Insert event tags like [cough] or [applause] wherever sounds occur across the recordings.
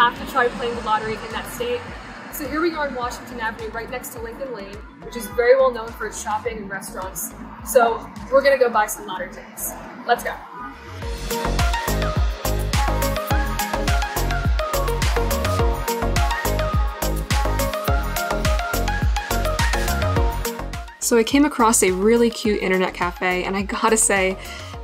have to try playing the lottery in that state. So here we are in Washington Avenue, right next to Lincoln Lane, which is very well known for its shopping and restaurants. So we're gonna go buy some lottery tickets. Let's go. So I came across a really cute internet cafe, and I gotta say,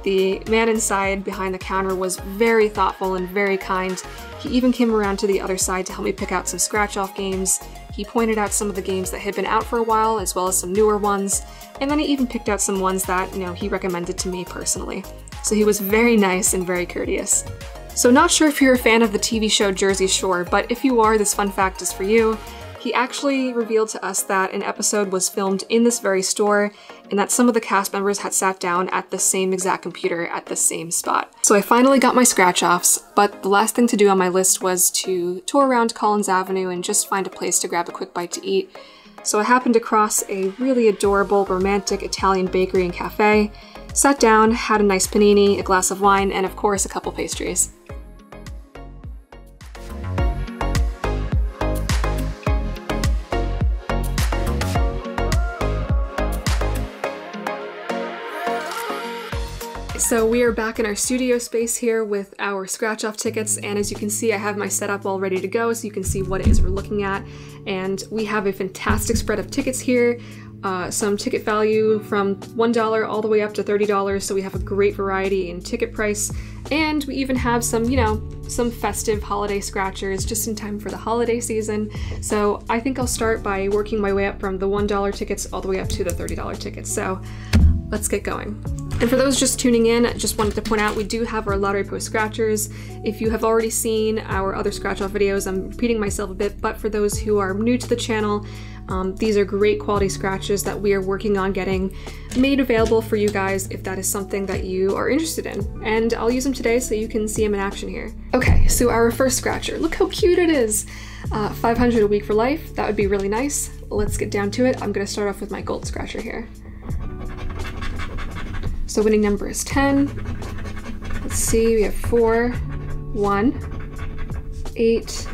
the man inside behind the counter was very thoughtful and very kind. He even came around to the other side to help me pick out some scratch off games. He pointed out some of the games that had been out for a while, as well as some newer ones, and then he even picked out some ones that, you know, he recommended to me personally. So he was very nice and very courteous. So not sure if you're a fan of the TV show Jersey Shore, but if you are, this fun fact is for you. He actually revealed to us that an episode was filmed in this very store and that some of the cast members had sat down at the same exact computer at the same spot. So I finally got my scratch offs, but the last thing to do on my list was to tour around Collins Avenue and just find a place to grab a quick bite to eat. So I happened across a really adorable, romantic Italian bakery and cafe, sat down, had a nice panini, a glass of wine, and of course a couple pastries. So we are back in our studio space here with our scratch off tickets and as you can see I have my setup all ready to go so you can see what it is we're looking at and we have a fantastic spread of tickets here. Uh, some ticket value from $1 all the way up to $30 so we have a great variety in ticket price and we even have some you know some festive holiday scratchers just in time for the holiday season so I think I'll start by working my way up from the $1 tickets all the way up to the $30 tickets so let's get going. And for those just tuning in, I just wanted to point out we do have our lottery post scratchers. If you have already seen our other scratch off videos, I'm repeating myself a bit, but for those who are new to the channel, um, these are great quality scratches that we are working on getting made available for you guys if that is something that you are interested in. And I'll use them today so you can see them in action here. Okay, so our first scratcher. Look how cute it is! Uh, 500 a week for life, that would be really nice. Let's get down to it. I'm gonna start off with my gold scratcher here. So winning number is 10. Let's see, we have 4, 1, 8,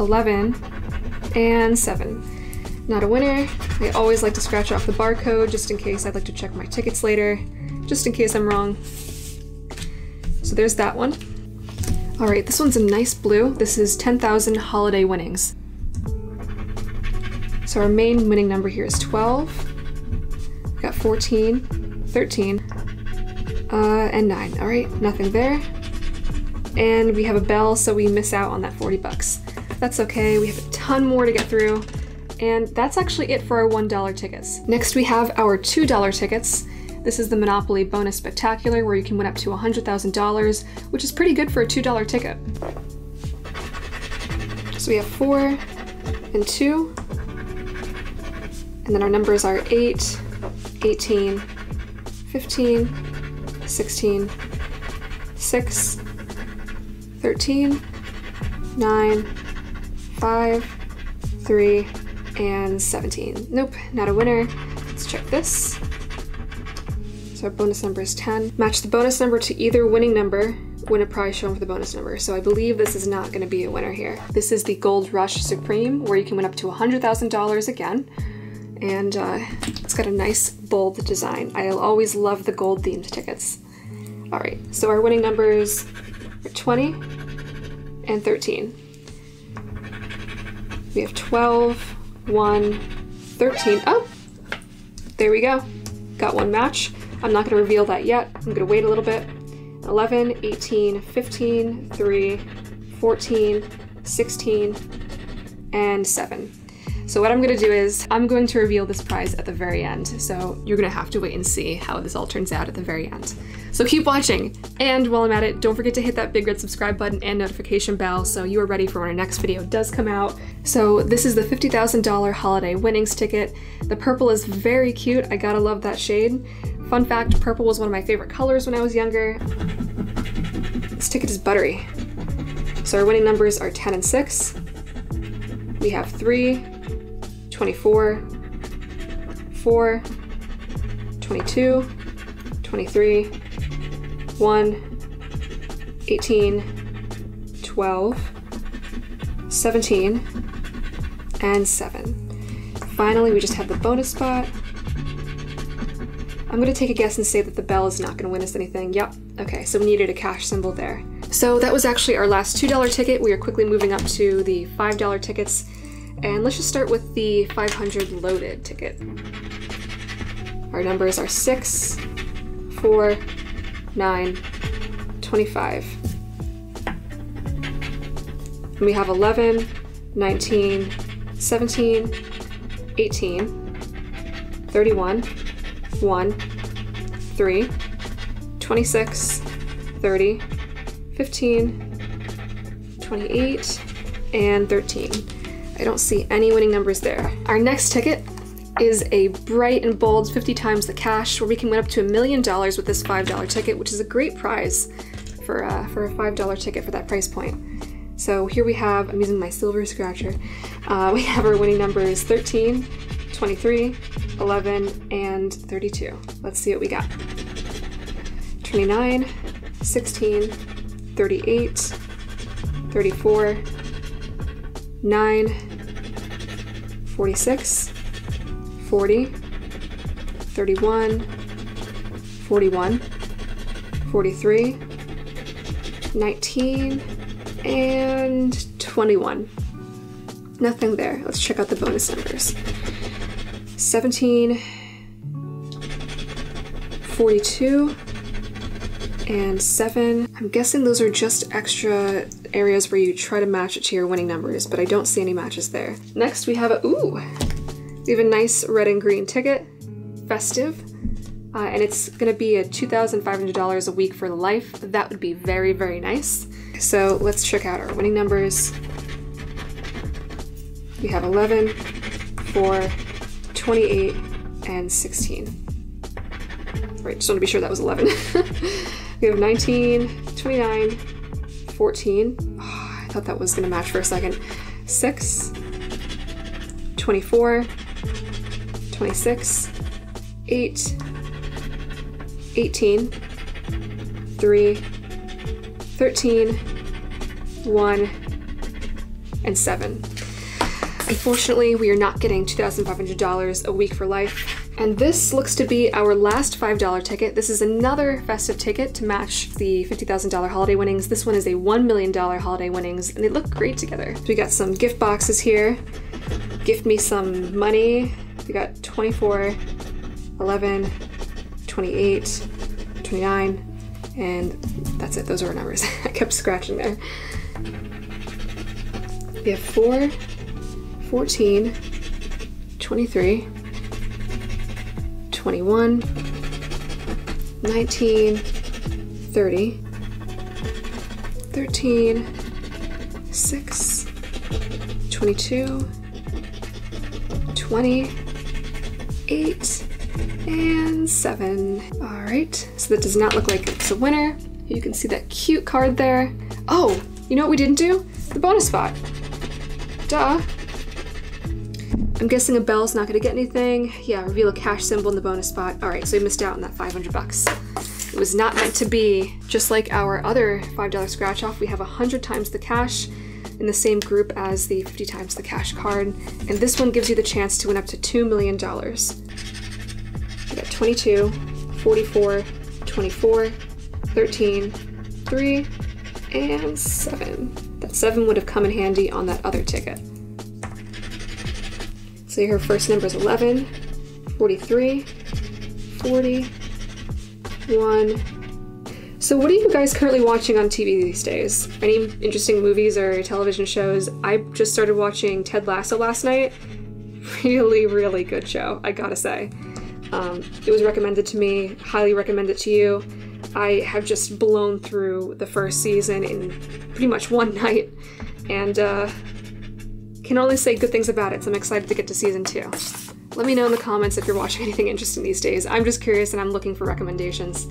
11, and 7. Not a winner. I always like to scratch off the barcode just in case I'd like to check my tickets later, just in case I'm wrong. So there's that one. All right, this one's a nice blue. This is 10,000 holiday winnings. So our main winning number here is 12. We got 14, 13, uh, and 9. Alright, nothing there. And we have a bell, so we miss out on that 40 bucks. That's okay, we have a ton more to get through. And that's actually it for our $1 tickets. Next we have our $2 tickets. This is the Monopoly Bonus Spectacular, where you can win up to $100,000, which is pretty good for a $2 ticket. So we have 4 and 2. And then our numbers are 8, 18, 15, 16, 6, 13, 9, 5, 3, and 17. Nope, not a winner. Let's check this. So our bonus number is 10. Match the bonus number to either winning number win a prize shown for the bonus number. So I believe this is not going to be a winner here. This is the Gold Rush Supreme, where you can win up to $100,000 again and uh, it's got a nice bold design. I'll always love the gold themed tickets. All right, so our winning numbers are 20 and 13. We have 12, 1, 13. Oh, there we go. Got one match. I'm not gonna reveal that yet. I'm gonna wait a little bit. 11, 18, 15, 3, 14, 16, and 7. So what I'm gonna do is I'm going to reveal this prize at the very end. So you're gonna have to wait and see how this all turns out at the very end. So keep watching. And while I'm at it, don't forget to hit that big red subscribe button and notification bell so you are ready for when our next video does come out. So this is the $50,000 holiday winnings ticket. The purple is very cute. I gotta love that shade. Fun fact, purple was one of my favorite colors when I was younger. This ticket is buttery. So our winning numbers are 10 and 6. We have 3, 24, 4, 22, 23, 1, 18, 12, 17, and 7. Finally, we just have the bonus spot. I'm gonna take a guess and say that the bell is not gonna win us anything. Yep, okay, so we needed a cash symbol there. So that was actually our last $2 ticket. We are quickly moving up to the $5 tickets. And let's just start with the 500 loaded ticket. Our numbers are 6, 4, 9, 25. And we have 11, 19, 17, 18, 31, 1, 3, 26, 30, 15, 28, and 13. I don't see any winning numbers there. Our next ticket is a bright and bold 50 times the cash where we can win up to a million dollars with this $5 ticket, which is a great prize for, uh, for a $5 ticket for that price point. So here we have, I'm using my silver scratcher, uh, [laughs] we have our winning numbers 13, 23, 11, and 32. Let's see what we got. 29, 16, 38, 34, 9, 46, 40, 31, 41, 43, 19, and 21. Nothing there. Let's check out the bonus numbers. 17, 42, and 7. I'm guessing those are just extra areas where you try to match it to your winning numbers, but I don't see any matches there. Next we have a, ooh, we have a nice red and green ticket, festive, uh, and it's gonna be a $2,500 a week for life. That would be very, very nice. So let's check out our winning numbers. We have 11, 4, 28, and 16. Right, just want to be sure that was 11. [laughs] we have 19, 29, 14. Oh, I thought that was to match for a second. 6, 24, 26, 8, 18, 3, 13, 1, and 7. Unfortunately, we are not getting $2,500 a week for life. And this looks to be our last $5 ticket. This is another festive ticket to match the $50,000 holiday winnings. This one is a $1 million holiday winnings, and they look great together. So we got some gift boxes here. Gift me some money. We got 24, 11, 28, 29, and that's it. Those are our numbers. [laughs] I kept scratching there. We have 4, 14, 23, 21, 19, 30, 13, 6, 22, 20, 8, and 7. Alright, so that does not look like it's a winner. You can see that cute card there. Oh, you know what we didn't do? The bonus spot. Duh. I'm guessing a bell's not gonna get anything. Yeah, reveal a cash symbol in the bonus spot. All right, so we missed out on that 500 bucks. It was not meant to be. Just like our other $5 scratch off, we have 100 times the cash in the same group as the 50 times the cash card. And this one gives you the chance to win up to $2 million. We got 22, 44, 24, 13, 3, and 7. That 7 would have come in handy on that other ticket. So her first number is 11, 43, 40, 1. So what are you guys currently watching on TV these days? Any interesting movies or television shows? I just started watching Ted Lasso last night. [laughs] Really, really good show, I gotta say. Um, it was recommended to me, highly recommend it to you. I have just blown through the first season in pretty much one [laughs] night, and uh, can only say good things about it, so I'm excited to get to season two. Let me know in the comments if you're watching [laughs] anything interesting these days. I'm just curious and I'm looking for recommendations.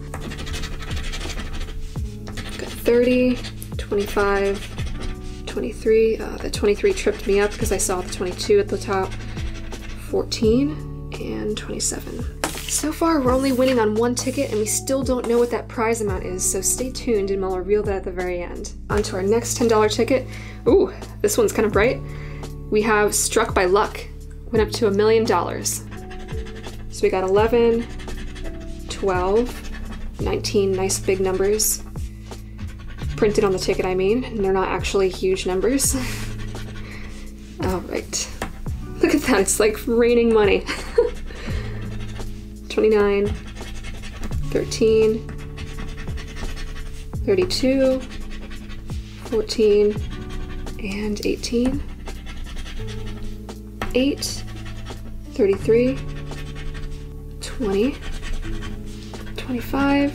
Got 30, 25, 23. Uh, the 23 tripped me up because I saw the 22 at the top. 14 and 27. So far, we're only winning on one ticket and we still don't know what that prize amount is, so stay tuned and I'll reveal that at the very end. On to our next $10 ticket. Ooh, this one's kind of bright. We have Struck by Luck. Went up to a million dollars. So we got 11, 12, 19 nice big numbers. Printed on the ticket, I mean, and they're not actually huge numbers. [laughs] All right. Look at that, it's like raining money. [laughs] 29, 13, 32, 14, and 18, 8, 33, 20, 25,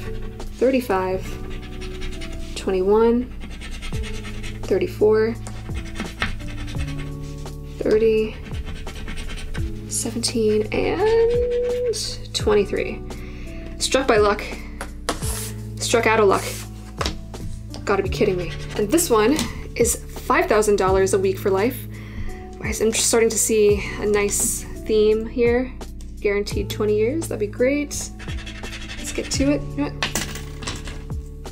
35, 21, 34, 30, 17, and 23. Struck by luck. Struck out of luck. Gotta be kidding me. And this one is $5,000 a week for life. I'm starting to see a nice theme here. Guaranteed 20 years, that'd be great. Let's get to it.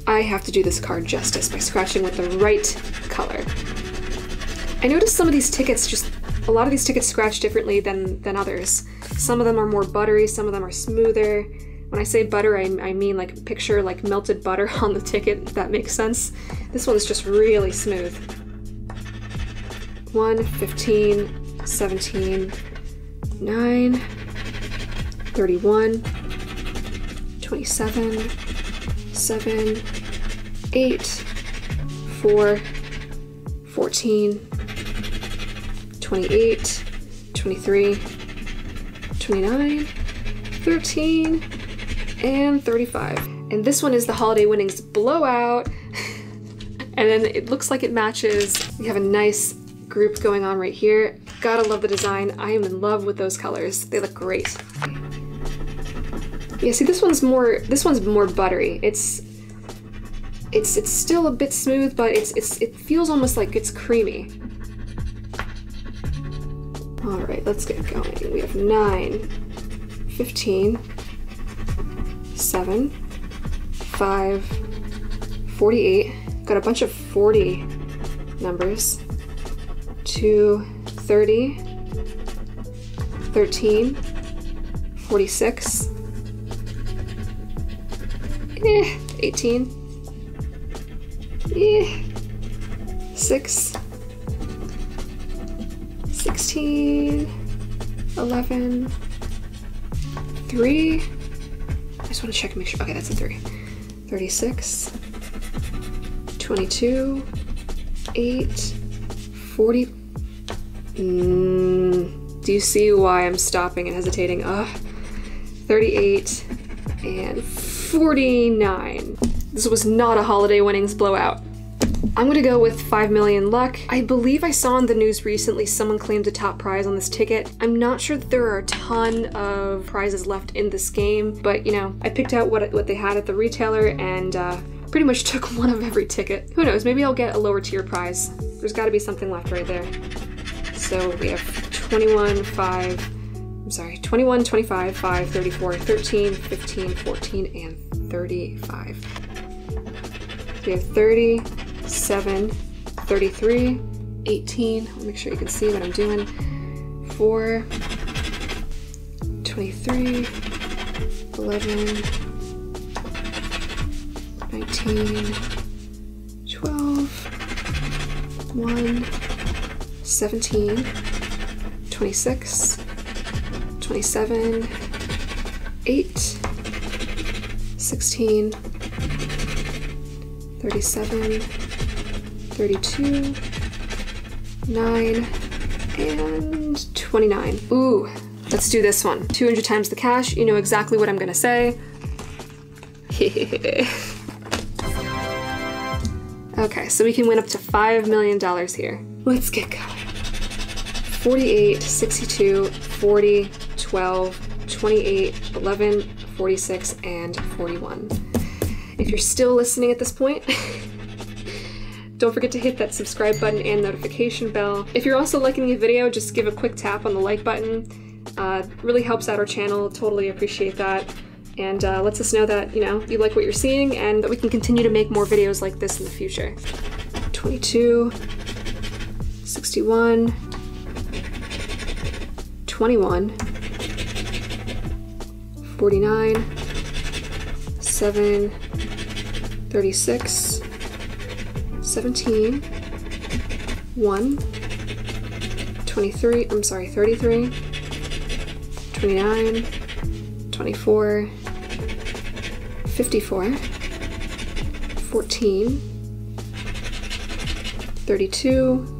I have to do this card justice by scratching with the right color. I noticed some of these tickets just, a lot of these tickets scratch differently than, than others. Some of them are more buttery, some of them are smoother. When I say butter, I, I mean like picture like melted butter [laughs] on the ticket, if that makes sense. This one's just really smooth. 1, 15, 17, 9, 31, 27, 7, 8, 4, 14, 28, 23, 29, 13, and 35. And this one is the holiday winnings blowout. [laughs] and then it looks like it matches. We have a nice group going on right here. Gotta love the design. I am in love with those colors. They look great. Yeah, see this one's more this one's more buttery. It's it's it's still a bit smooth, but it's it's it feels almost like it's creamy. All right, let's get going. We have 9, 15, 7, 5, 48. Got a bunch of 40 numbers. 2, 30, 13, 46, eh, 18, eh, 6, 16, 11, 3. I just want to check and make sure. Okay, that's a 3. 36, 22, 8, 40. Mm, do you see why I'm stopping and hesitating? Ugh. 38 and 49. This was not a holiday winnings blowout. I'm gonna go with 5 million luck. I believe I saw in the news recently someone claimed a top prize on this ticket. I'm not sure that there are a ton of prizes left in this game, but you know, I picked out what, what they had at the retailer and uh, pretty much [laughs] took one of every ticket. Who knows, maybe I'll get a lower tier prize. There's gotta be something left right there. So we have 21, 5, I'm sorry, 21, 25, 5, 34, 13, 15, 14, and 35. we have 30, 7, 33, 18. I'll make sure you can see what I'm doing. 4, 23, 11, 19, 12, 1, 17, 26, 27, 8, 16, 37, 32, 9, and 29. Ooh, let's do this one. 200 times the cash, you know exactly what I'm gonna say. [laughs] okay, so we can win up to $5 million here. Let's get going. 48, 62, 40, 12, 28, 11, 46, and 41. If you're still listening at this point, [laughs] Don't forget to hit that subscribe button and notification bell. If you're also liking the video, just give a quick tap on the like button. Uh, really helps out our channel. Totally appreciate that. And uh, lets us know that, you know, you like what you're seeing and that we can continue to make more videos like this in the future. 22, 61, 21, 49, 7, 36, 17, 1, 23, I'm sorry, 33, 29, 24, 54, 14, 32,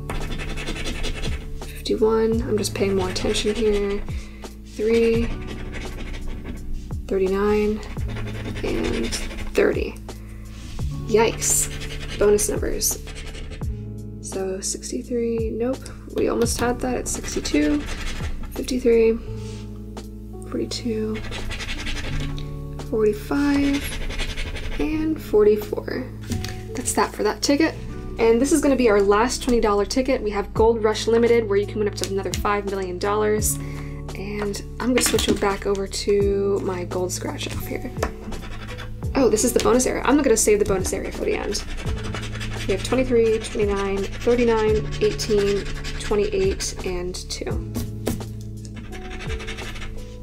51, I'm just paying more attention here, 3, 39, and 30. Yikes. Bonus numbers. So 63, nope, we almost had that at 62, 53, 42, 45, and 44. That's that for that ticket. And this is going to be our last $20 ticket. We have Gold Rush Limited, where you can win up to another $5 million. And I'm going to switch it back over to my gold scratch off here. Oh, this is the bonus area. I'm not going to save the bonus area for the end. We have 23, 29, 39, 18, 28, and 2.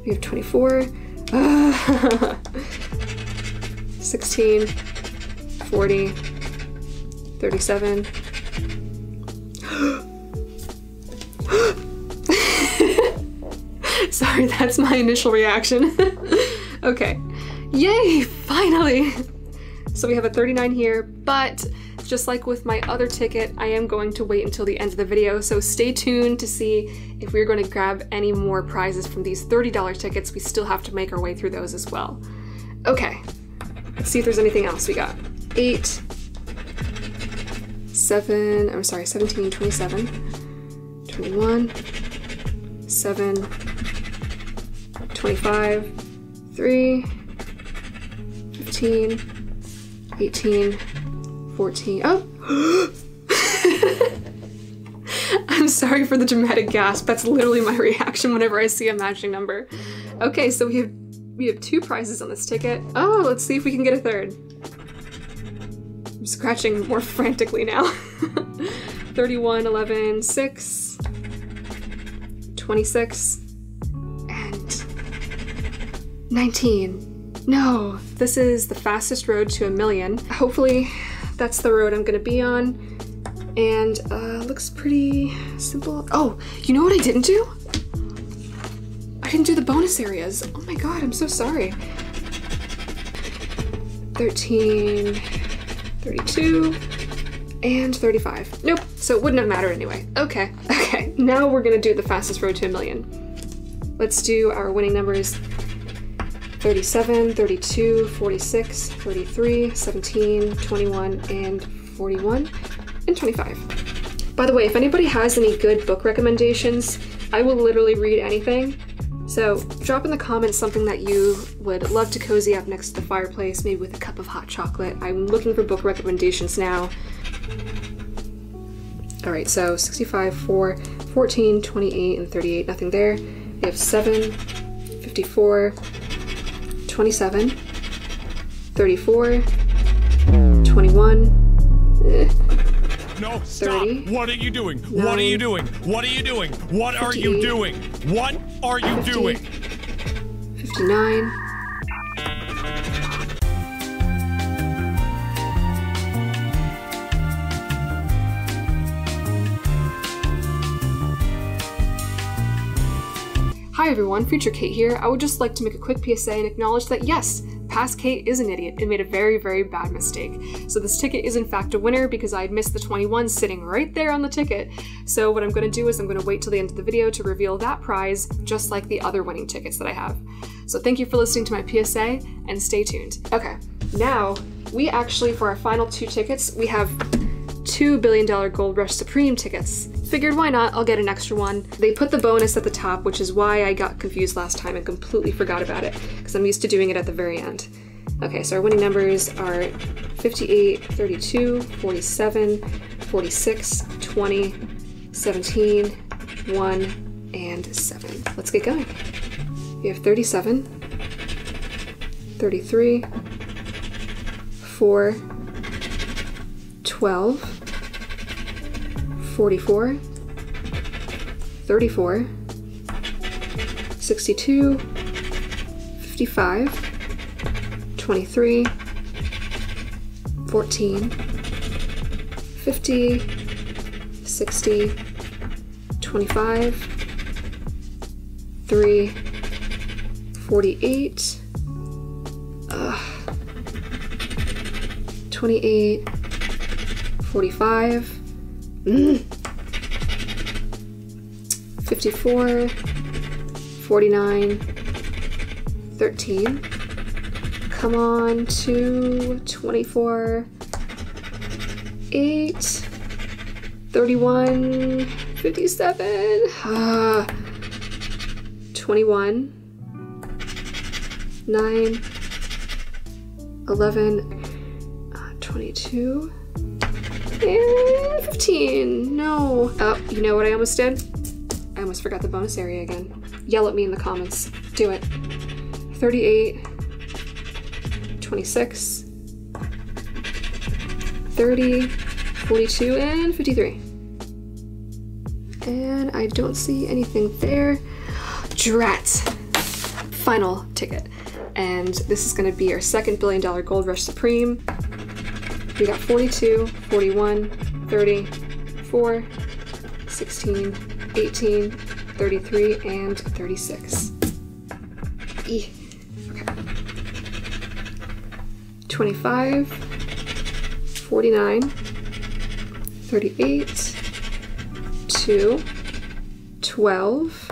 We have 24, uh, [laughs] 16, 40, 37. [gasps] Sorry, that's my initial reaction. [laughs] okay. Yay, finally! So we have a 39 here, but just like with my other ticket, I am going to wait until the end of the video, so stay tuned to see if we're going to grab any more prizes from these $30 tickets. We still have to make our way through those as well. Okay, let's see if there's anything else we got. 8, 7, I'm sorry, 17, 27, 21, 7, 25, 3, 15, 18, 14. Oh! [laughs] I'm sorry for the dramatic gasp. That's literally my reaction whenever I see a matching number. Okay, so we have we have two prizes on this ticket. Oh, let's see if we can get a third. Scratching more [laughs] frantically now. [laughs] 31, 11, 6, 26, and 19. No, this is the fastest road to a million. Hopefully that's the road I'm gonna be on. And uh, looks pretty simple. Oh, you know what I didn't do? I didn't do the bonus areas. Oh my god, I'm so sorry. 13, 32, and 35. Nope, so it wouldn't have mattered anyway. Okay, [laughs] okay, now we're gonna do the fastest road to a million. Let's do our winning numbers 37, 32, 46, 33, 17, 21, and 41, and 25. By the way, if anybody has any good book recommendations, I will literally read anything. So drop in the comments something that you would love to cozy up next to the fireplace, maybe with a cup of hot chocolate. I'm looking for book recommendations now. All right, so 65, 4, 14, 28, and 38, nothing there. We have 7, 54, 27, 34, 21, eh, no, stop! 30, what are you doing? 9, what are you doing? What are you doing? What are you doing? What are you 50, doing? 59, Hi everyone, Future Kate here. I would just like to make a quick PSA and acknowledge that yes, past Kate is an idiot and made a very, very bad mistake. So this ticket is in fact a winner because I had missed the 21 sitting right there on the ticket. So what I'm going to do is I'm going to wait till the end of the video to reveal that prize, just like the other winning tickets that I have. So thank you for listening to my PSA and stay tuned. Okay, now we actually, for our final two tickets, we have $2 billion Gold Rush Supreme tickets. Figured why not, I'll get an extra one. They put the bonus at the top, which is why I got confused last time and completely forgot about it, because I'm used to doing it at the very end. Okay, so our winning numbers are 58, 32, 47, 46, 20, 17, 1, and 7. Let's get going. We have 37, 33, 4, 12, 44, 34, 62, 55, 23, 14, 50, 60, 25, 3, 48, uh, 28, 45, mm, 54, 49, 13, come on to 24, 8, 31, 57, uh, [sighs] 21, 9, 11, uh, 22, and 15. No. Oh, you know what I almost did? I almost forgot the bonus area again. Yell at me in the comments. Do it. 38, 26, 30, 42, and 53. And I don't see anything there. Drat! Final ticket. And this is gonna be our second billion dollar Gold Rush Supreme. We got 42, 41, 30, 4, 16, 18, 33, and 36. E. Okay. 25, 49, 38, 2, 12.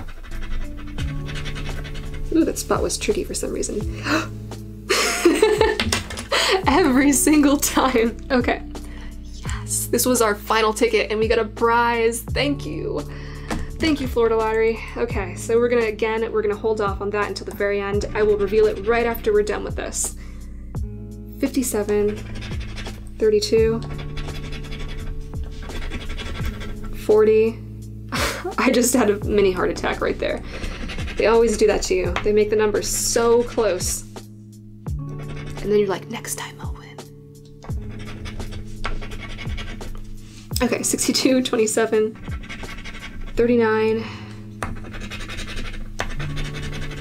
Ooh, that spot was tricky for some reason. [gasps] Oh, Every [laughs] single time. Okay. Yes, this was our final ticket and we got a prize. Thank you. Thank you, Florida Lottery. Okay, so we're gonna, again, we're gonna hold off on that until the very end. I will reveal it right after we're done with this. 57, 32, 40. [laughs] I just had a mini heart attack right there. They always do that to you. They make the numbers so close. And then you're like, next time Okay, 62, 27, 39,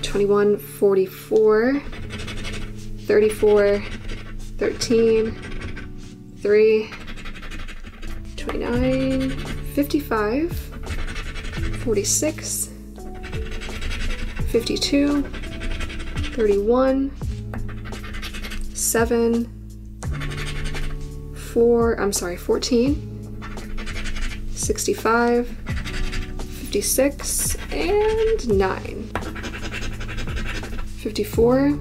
21, 44, 34, 13, 3, 29, 55, 46, 52, 31, 7, 4, I'm sorry, 14, 65, 56, and 9. 54,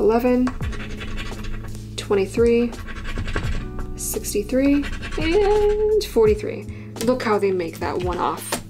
11, 23, 63, and 43. Look how they make that one off.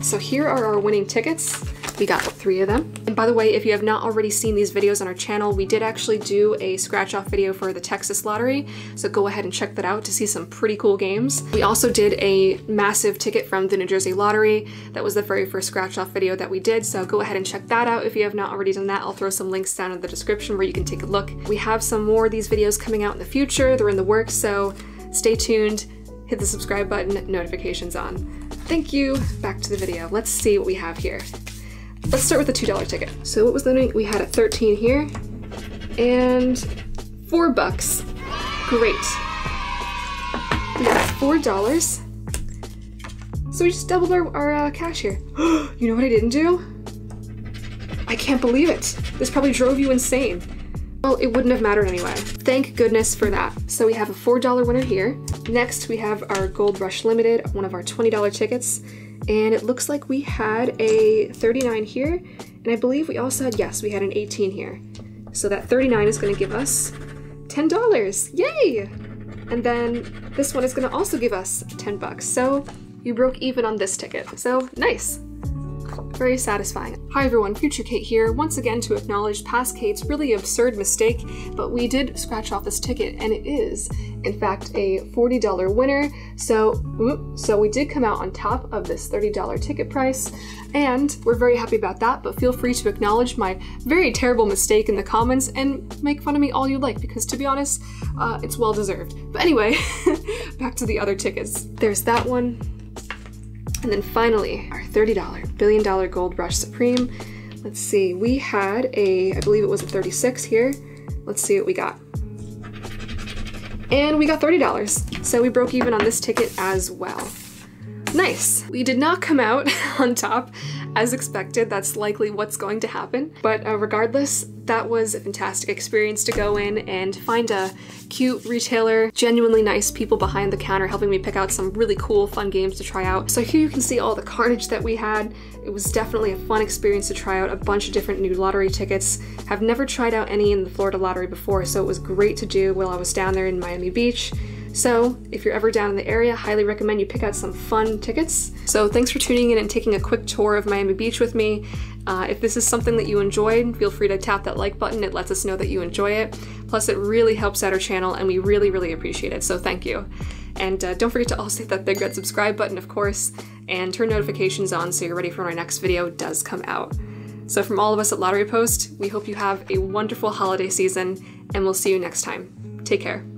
So here are our winning tickets. We got three of them. And by the way, if you have not already seen these videos on our channel, we did actually do a scratch off video for the Texas Lottery, so go ahead and check that out to see some pretty cool games. We also did a massive ticket from the New Jersey Lottery. That was the very first scratch off video that we did, so go ahead and check that out if you have not already done that. I'll throw some links down in the description where you can take a look. We have some more of these videos coming out in the future. They're in the works, so stay tuned, hit the subscribe button, notifications on. Thank you. Back to the video. Let's see what we have here. Let's start with the $2 ticket. So what was the name? We had a 13 here and four bucks. Great. We got four dollars. So we just doubled our, our uh, cash here. [gasps] you know what I didn't do? I can't believe it. This probably drove you insane. Well, it wouldn't have mattered anyway. Thank goodness for that. So we have a $4 winner here. Next, we have our Gold Rush Limited, one of our $20 tickets. And it looks like we had a 39 here. And I believe we also had, yes, we had an 18 here. So that 39 is gonna give us $10. Yay! And then this one is gonna also give us 10 bucks. So you broke even on this ticket. So nice. Very satisfying. Hi everyone, Future Kate here, once again to acknowledge past Kate's really absurd mistake, but we did scratch off this ticket and it is, in fact, a $40 winner. So, so we did come out on top of this $30 ticket price and we're very happy about that, but feel free to acknowledge my very terrible mistake in the comments and make fun of me all you like because to be honest, uh, it's well deserved. But anyway, [laughs] back to the other tickets. There's that one. And then finally, our $30 billion gold rush supreme. Let's see, we had a, I believe it was a 36 here. Let's see what we got. And we got $30. So we broke even on this ticket as well. Nice. We did not come out [laughs] on top as expected. That's likely what's going to happen. But uh, regardless, that was a fantastic experience to go in and find a cute retailer, genuinely nice people behind the counter helping me pick out some really cool, fun games to try out. So here you can see all the carnage that we had. It was definitely a fun experience to try out a bunch of different new lottery tickets. Have never tried out any in the Florida lottery before, so it was great to do while I was down there in Miami Beach. So if you're ever down in the area, highly recommend you pick out some fun tickets. So thanks for tuning in and taking a quick tour of Miami Beach with me. Uh, if this is something that you enjoyed, feel free to tap that like button. It lets us know that you enjoy it. Plus, it really helps out our channel and we really, really appreciate it. So thank you. And uh, don't forget to also hit that big red subscribe button, of course, and turn notifications on so you're ready for when our next video does come out. So from all of us at Lottery Post, we hope you have a wonderful holiday season and we'll see you next time. Take care.